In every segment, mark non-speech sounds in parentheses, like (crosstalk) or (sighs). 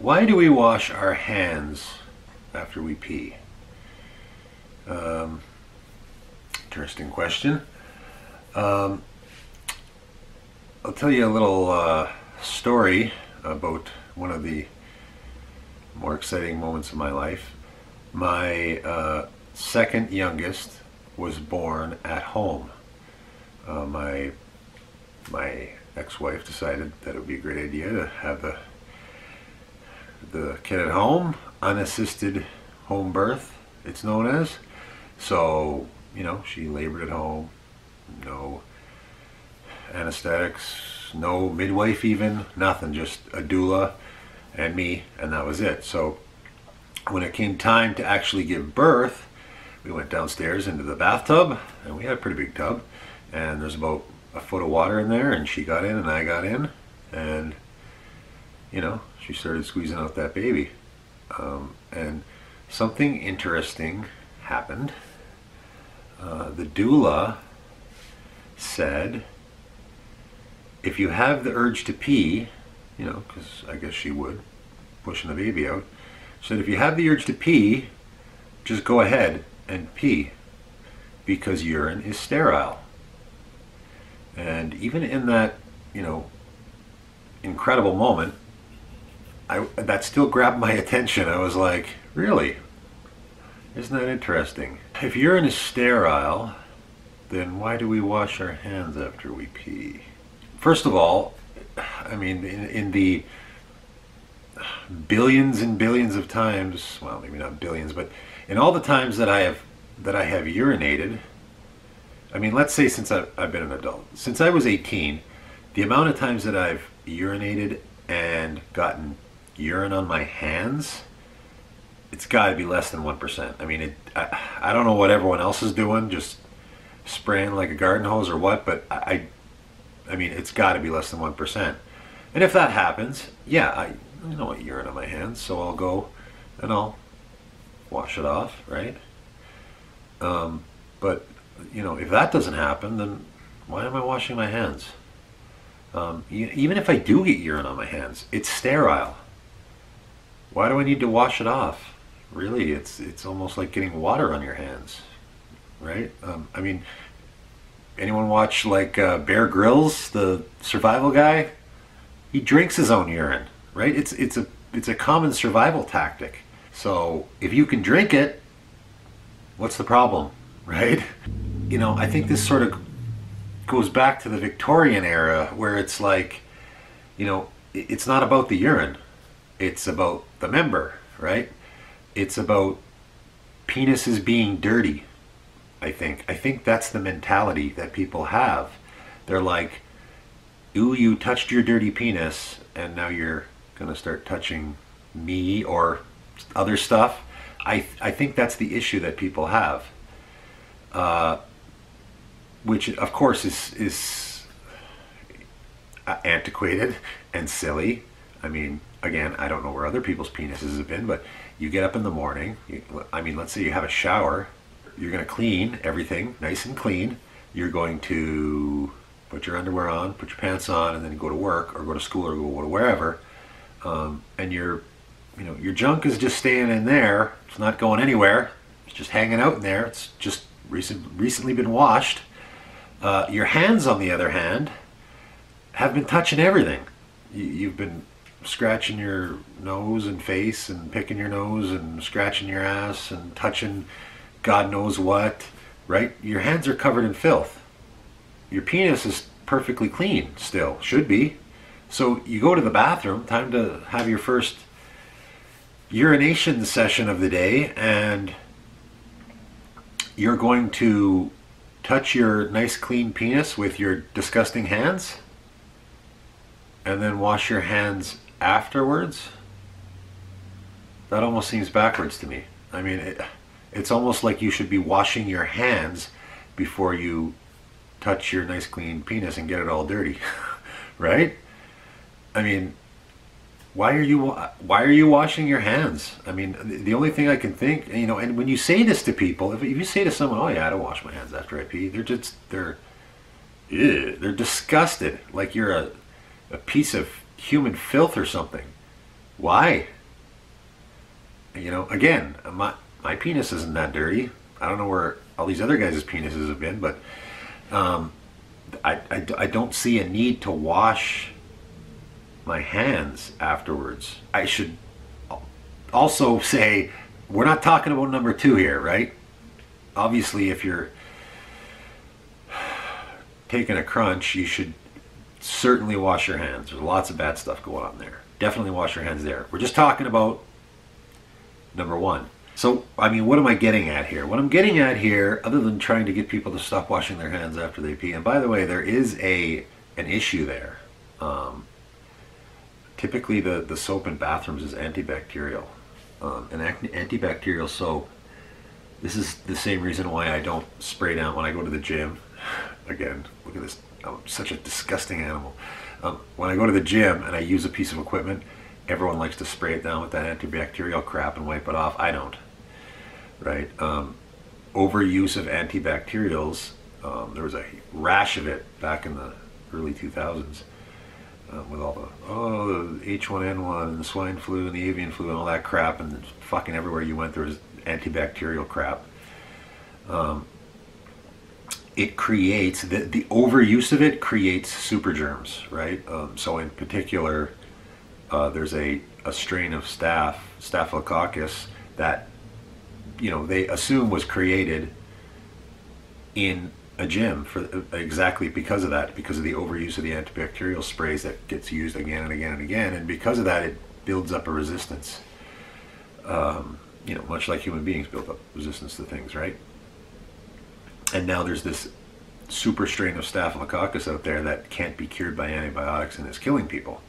Why do we wash our hands after we pee? Um, interesting question. Um, I'll tell you a little uh, story about one of the more exciting moments of my life. My uh, second youngest was born at home. Uh, my my ex-wife decided that it would be a great idea to have the the kid at home, unassisted home birth, it's known as. So, you know, she labored at home, no anesthetics, no midwife even, nothing, just a doula and me, and that was it. So when it came time to actually give birth, we went downstairs into the bathtub, and we had a pretty big tub, and there's about a foot of water in there, and she got in and I got in, and you know, she started squeezing out that baby. Um, and something interesting happened. Uh, the doula said, if you have the urge to pee, you know, because I guess she would, pushing the baby out, said if you have the urge to pee, just go ahead and pee because urine is sterile. And even in that, you know, incredible moment, I, that still grabbed my attention. I was like, really? Isn't that interesting? If urine is sterile, then why do we wash our hands after we pee? First of all, I mean, in, in the billions and billions of times, well, maybe not billions, but in all the times that I have that I have urinated, I mean, let's say since I've, I've been an adult, since I was 18, the amount of times that I've urinated and gotten urine on my hands, it's got to be less than 1%. I mean, it, I, I don't know what everyone else is doing, just spraying like a garden hose or what, but I, I mean, it's got to be less than 1%. And if that happens, yeah, I, I know what urine on my hands, so I'll go and I'll wash it off, right? Um, but, you know, if that doesn't happen, then why am I washing my hands? Um, even if I do get urine on my hands, it's sterile. Why do I need to wash it off? Really, it's it's almost like getting water on your hands, right? Um, I mean, anyone watch like uh, Bear Grylls, the survival guy? He drinks his own urine, right? It's it's a it's a common survival tactic. So if you can drink it, what's the problem, (laughs) right? You know, I think this sort of goes back to the Victorian era where it's like, you know, it's not about the urine, it's about the member, right? It's about penises being dirty. I think. I think that's the mentality that people have. They're like, ooh, you touched your dirty penis, and now you're gonna start touching me or other stuff. I I think that's the issue that people have, uh, which of course is is antiquated and silly. I mean, again, I don't know where other people's penises have been, but you get up in the morning. You, I mean, let's say you have a shower. You're going to clean everything nice and clean. You're going to put your underwear on, put your pants on, and then go to work or go to school or go to wherever. Um, and your, you know, your junk is just staying in there. It's not going anywhere. It's just hanging out in there. It's just recent, recently been washed. Uh, your hands, on the other hand, have been touching everything. You, you've been scratching your nose and face and picking your nose and scratching your ass and touching God knows what, right? Your hands are covered in filth. Your penis is perfectly clean still, should be. So you go to the bathroom, time to have your first urination session of the day, and you're going to touch your nice clean penis with your disgusting hands and then wash your hands afterwards, that almost seems backwards to me. I mean, it, it's almost like you should be washing your hands before you touch your nice clean penis and get it all dirty, (laughs) right? I mean, why are you why are you washing your hands? I mean, the only thing I can think, you know, and when you say this to people, if, you say to someone, "Oh yeah, I don't wash my hands after I pee," they're just they're ew, they're disgusted, like you're a a piece of human filth or something. Why? You know, again, my my penis isn't that dirty. I don't know where all these other guys' penises have been, but um, I, I, I don't see a need to wash my hands afterwards. I should also say we're not talking about number two here, right? Obviously, if you're (sighs) taking a crunch, you should certainly wash your hands. There's lots of bad stuff going on there. Definitely wash your hands there. We're just talking about number one. So, I mean, what am I getting at here? What I'm getting at here, other than trying to get people to stop washing their hands after they pee, and by the way, there is a an issue there. Um, typically, the, the soap in bathrooms is antibacterial. Um, an antibacterial soap, this is the same reason why I don't spray down when I go to the gym. (laughs) Again, look at this. I'm such a disgusting animal. Um, when I go to the gym and I use a piece of equipment, everyone likes to spray it down with that antibacterial crap and wipe it off. I don't. Right? Um, overuse of antibacterials. Um, there was a rash of it back in the early 2000s um, with all the oh the H1N1 and the swine flu and the avian flu and all that crap and fucking everywhere you went there was antibacterial crap. Um, it creates the, the overuse of it creates super germs, right? Um, so in particular, uh, there's a, a strain of staph, Staphylococcus, that you know they assume was created in a gym for exactly because of that, because of the overuse of the antibacterial sprays that gets used again and again and again, and because of that, it builds up a resistance. Um, you know, much like human beings build up resistance to things, right? And now there's this super strain of Staphylococcus out there that can't be cured by antibiotics and is killing people.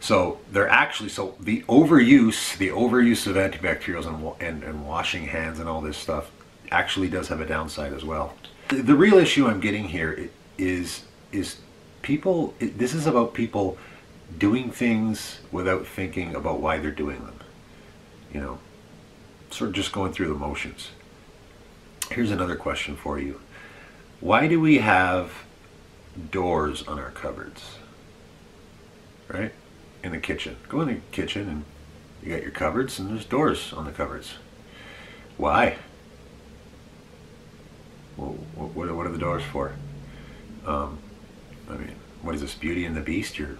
So they're actually so the overuse, the overuse of antibacterials and, and, and washing hands and all this stuff actually does have a downside as well. The, the real issue I'm getting here is is people. This is about people doing things without thinking about why they're doing them. You know, sort of just going through the motions. Here's another question for you. Why do we have doors on our cupboards? Right? in the kitchen. Go in the kitchen and you got your cupboards and there's doors on the cupboards. Why? Well, what, what are the doors for? Um, I mean, what is this, Beauty and the Beast? Your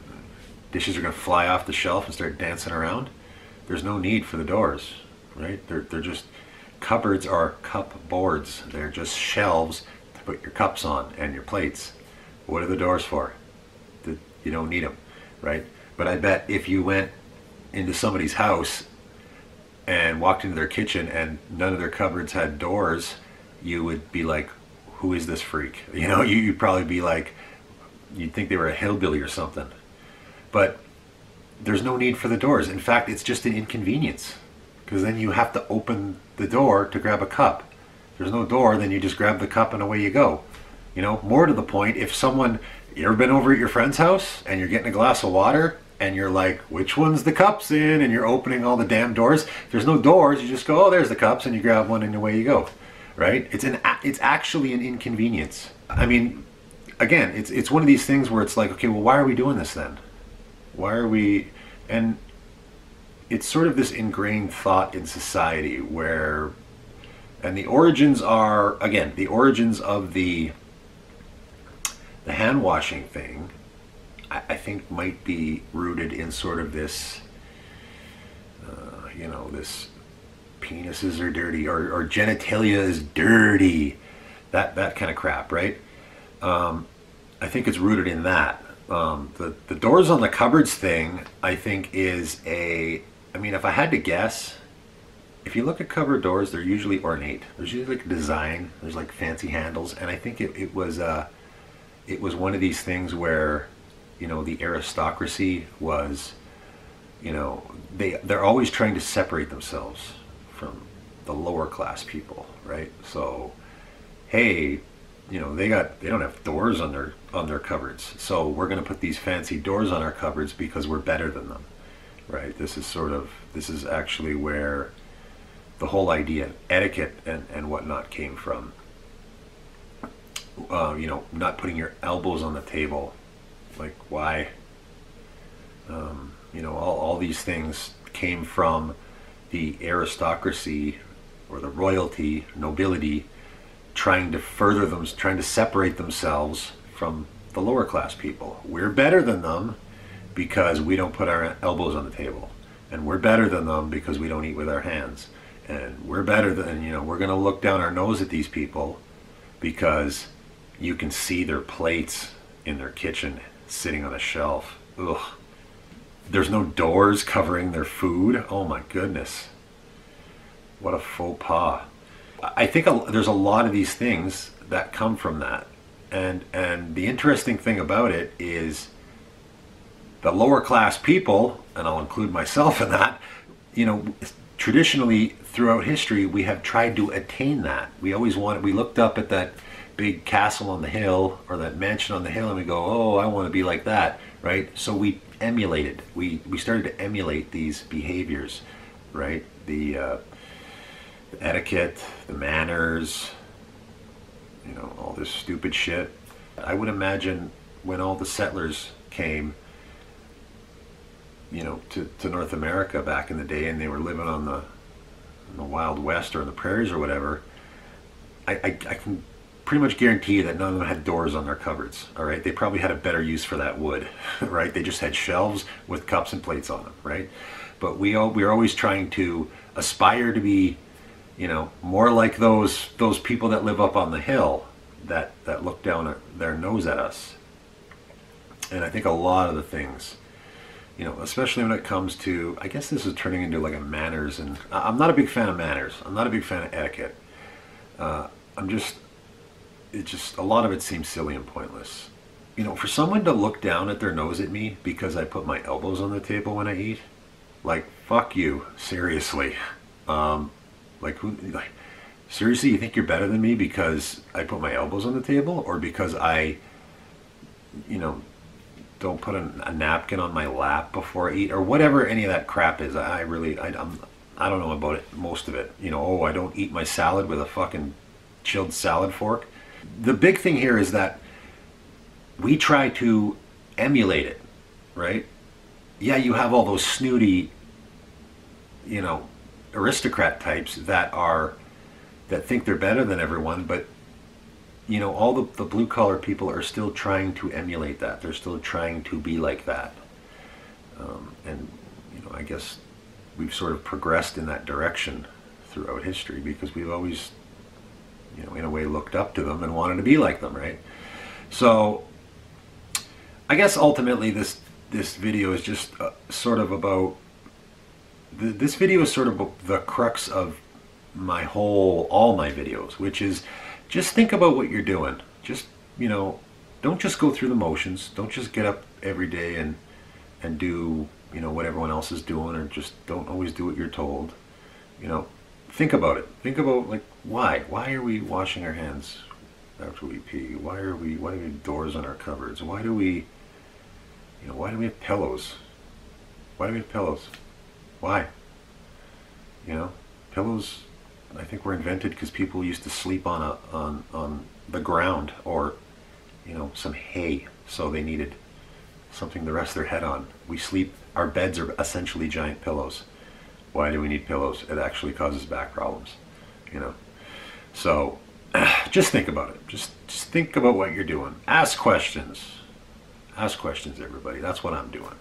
dishes are going to fly off the shelf and start dancing around? There's no need for the doors, right? They're, they're just, cupboards are cup boards. They're just shelves to put your cups on and your plates. What are the doors for? You don't need them, right? But I bet if you went into somebody's house and walked into their kitchen and none of their cupboards had doors, you would be like, who is this freak? (laughs) You know, you'd probably be like, you'd think they were a hillbilly or something. But there's no need for the doors. In fact, it's just an inconvenience because then you have to open the door to grab a cup. If there's no door, then you just grab the cup and away you go. You know, more to the point, if someone, you ever been over at your friend's house and you're getting a glass of water and you're like, which one's the cups in? And you're opening all the damn doors. There's no doors. You just go, oh, there's the cups, and you grab one, and away you go. Right? It's an it's actually an inconvenience. I mean, again, it's it's one of these things where it's like, okay, well, why are we doing this then? Why are we? And it's sort of this ingrained thought in society where, and the origins are again the origins of the the hand washing thing I, think might be rooted in sort of this, uh, you know, this penises are dirty or, or genitalia is dirty, that that kind of crap, right? Um, I think it's rooted in that. Um, the the doors on the cupboards thing, I think, is a. I mean, if I had to guess, if you look at cupboard doors, they're usually ornate. There's usually like design. There's like fancy handles, and I think it, it was uh, it was one of these things where you know the aristocracy was you know they they're always trying to separate themselves from the lower class people right so hey you know they got they don't have doors on their on their cupboards so we're to put these fancy doors on our cupboards because we're better than them right this is sort of this is actually where the whole idea of etiquette and and whatnot came from uh, you know not putting your elbows on the table like why? Um, you know, all, all these things came from the aristocracy or the royalty, nobility, trying to further them, trying to separate themselves from the lower class people. We're better than them because we don't put our elbows on the table. And we're better than them because we don't eat with our hands. And we're better than, you know, we're going to look down our nose at these people because you can see their plates in their kitchen sitting on a shelf. Ugh. There's no doors covering their food. Oh my goodness. What a faux pas. I think a, there's a lot of these things that come from that. And and the interesting thing about it is the lower class people, and I'll include myself in that, you know, traditionally throughout history we have tried to attain that. We always wanted we looked up at that big castle on the hill or that mansion on the hill and we go, "Oh, I want to be like that." Right? So we emulated. We we started to emulate these behaviors, right? The uh, etiquette, the manners, you know, all this stupid shit. I would imagine when all the settlers came, you know, to, to North America back in the day and they were living on the, the Wild West or in the prairies or whatever, I, I, I can pretty much guarantee that none of them had doors on their cupboards. All right, they probably had a better use for that wood, (laughs) right? They just had shelves with cups and plates on them, right? But we all, we're always trying to aspire to be you know, more like those those people that live up on the hill that that look down their nose at us. And I think a lot of the things, you know, especially when it comes to, I guess this is turning into like a manners, and I'm not a big fan of manners. I'm not a big fan of etiquette. Uh, I'm just, it just a lot of it seems silly and pointless. You know, for someone to look down at their nose at me because I put my elbows on the table when I eat, like fuck you, seriously. Um, like who? Like, seriously, you think you're better than me because I put my elbows on the table, or because I, you know, don't put a, a napkin on my lap before I eat, or whatever any of that crap is? I really, I, I'm, I don't know about it. Most of it, you know. Oh, I don't eat my salad with a fucking chilled salad fork. The big thing here is that we try to emulate it, right? Yeah, you have all those snooty, you know, aristocrat types that are that think they're better than everyone, but you know, all the, the blue collar people are still trying to emulate that. They're still trying to be like that. Um, and, you know, I guess we've sort of progressed in that direction throughout history because we've always, you know, in a way looked up to them and wanted to be like them, right? So, I guess ultimately this this video is just uh, sort of about this video is sort of the crux of my whole, all my videos, which is just think about what you're doing. Just, you know, don't just go through the motions. Don't just get up every day and, and do, you know, what everyone else is doing or just don't always do what you're told. You know, think about it. Think about, like, why? Why are we washing our hands after we pee? Why are we, why do we have doors on our cupboards? Why do we, you know, why do we have pillows? Why do we have pillows? Why? You know, pillows. I think were invented because people used to sleep on a on on the ground or, you know, some hay, so they needed something to rest their head on. We sleep. Our beds are essentially giant pillows. Why do we need pillows? It actually causes back problems. You know, so (clears throat) just think about it. Just just think about what you're doing. Ask questions. Ask questions, everybody. That's what I'm doing.